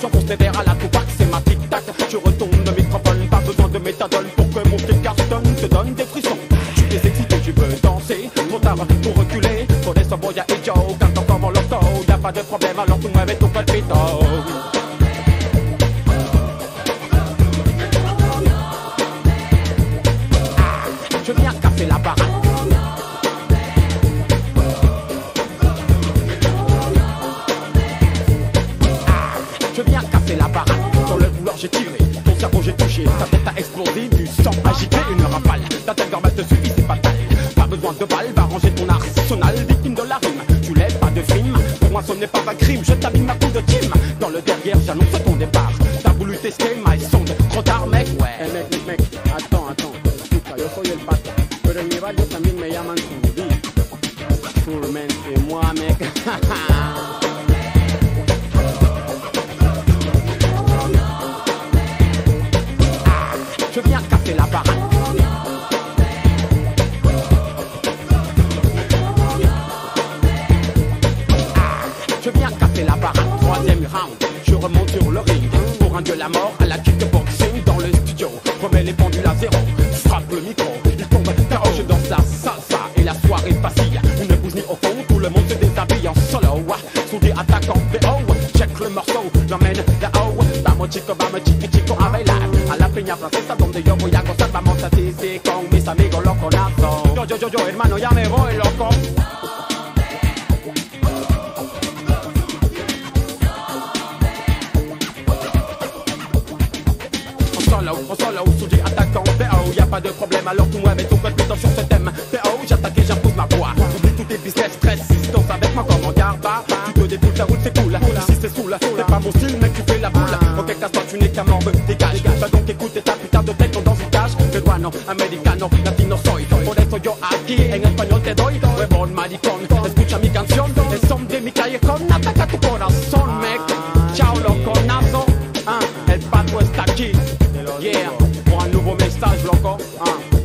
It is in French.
Tes verres à la Tupac, c'est ma tic-tac. Je retourne le microphone, pas besoin de méthadone pour que mon petit carton te donne des frissons. Tu es excité, tu veux danser, trop tard pour reculer. Por eso voy a ir yo, canto como loco. Y'a pas de problème, alors tu mueves baraque. Dans le vouloir, j'ai tiré. Ton cerveau, j'ai touché. Ta tête a explosé. Du sang agité, une rafale. Ta tête normale te suffit, c'est fatal. Pas besoin de balles, va ranger ton arsenal. Victime de la rime. Tu lèves pas de film. Pour moi, ce n'est pas un crime. Je t'abîme ma coup de team. Dans le derrière, j'annonce ton départ. T'as voulu tester my sound. Trop tard, mec. Ouais. Eh, mec, mec, mec, attends, attends. Yo soy el. Pero en mi barrio me llaman moi, mec. je remonte sur le ring. Pour un de la mort à la kickboxing dans le studio. Remets les pendules à zéro. Frappe le micro, il tombe KO. Je danse la salsa et la soirée facile. Une bouge ni au fond, tout le monde se déshabille en solo. Soudé attaquant VO. Check le morceau, l'emmène là-haut. Vamos chico, vamos chiqui chico a bailar. A la piña francesa donde yo voy a gozar. Vamos así, sí, con mis amigos. Yo, yo, yo, yo, hermano, ya me voy, loco. Solo, en solo, Suji attaquant PO, y a pas de problème, alors tout moi, mais tout code plutôt sur ce thème. PO, j'attaque et j'impose ma voix. Oublie tous tes business, stress, danses avec moi comme en garba. Tu te déboules, ta route c'est cool. Si c'est saoul, c'est pas mon style, mec, tu fais la boule. Ok, casse-toi, tu n'es qu'un membre, dégage. Va donc écouter ta putain de tête dans une cage. Peruano, americano, latino soy. Por eso yo aquí en español te doy. Huevón, maricón, escucha mi canción. El son de mi callejón ataca message, loco. Ah,